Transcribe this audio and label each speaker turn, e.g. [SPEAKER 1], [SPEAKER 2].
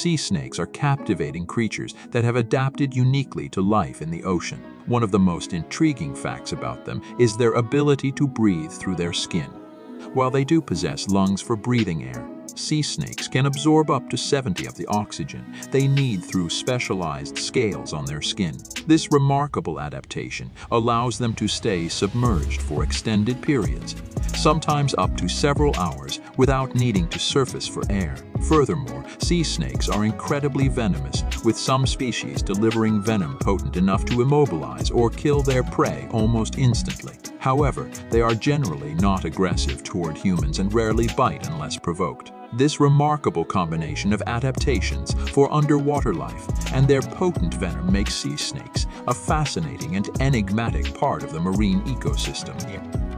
[SPEAKER 1] sea snakes are captivating creatures that have adapted uniquely to life in the ocean. One of the most intriguing facts about them is their ability to breathe through their skin. While they do possess lungs for breathing air, sea snakes can absorb up to 70 of the oxygen they need through specialized scales on their skin. This remarkable adaptation allows them to stay submerged for extended periods, sometimes up to several hours without needing to surface for air. Furthermore, sea snakes are incredibly venomous, with some species delivering venom potent enough to immobilize or kill their prey almost instantly. However, they are generally not aggressive toward humans and rarely bite unless provoked. This remarkable combination of adaptations for underwater life and their potent venom makes sea snakes a fascinating and enigmatic part of the marine ecosystem.